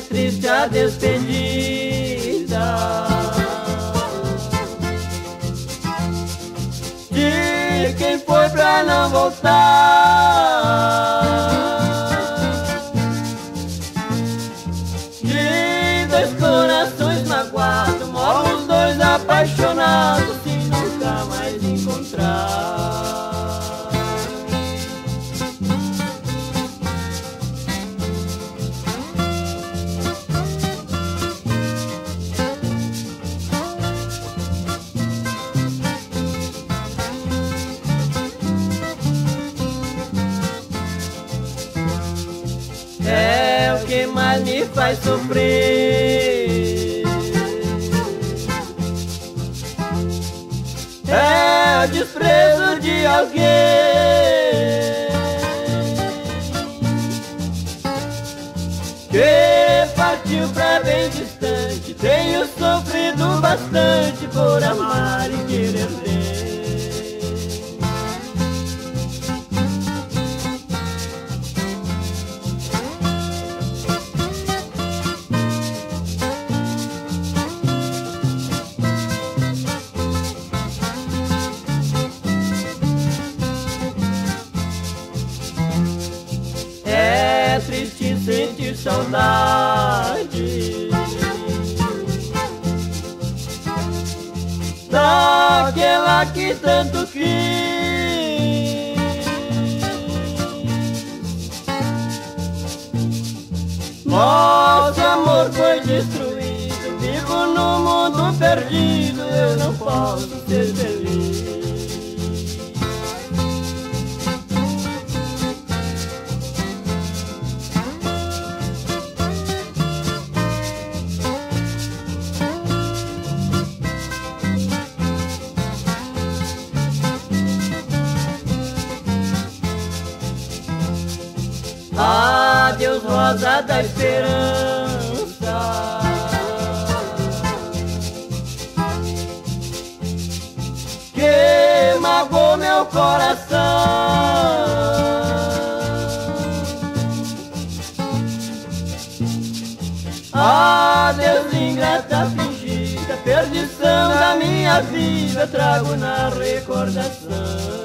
triste a despedida. De quem foi pra não voltar que mais me faz sofrer. É o desprezo de alguém que partiu pra bem distante. Tenho sofrido bastante por triste sentir saudade. Daquela que tanto quis. Nosso amor foi destruído Vivo no mundo perdido Eu não posso ser feliz rosa da esperança. Que magoou meu coração. Adeus, ingrata fingida, perdição da minha vida, trago na recordação.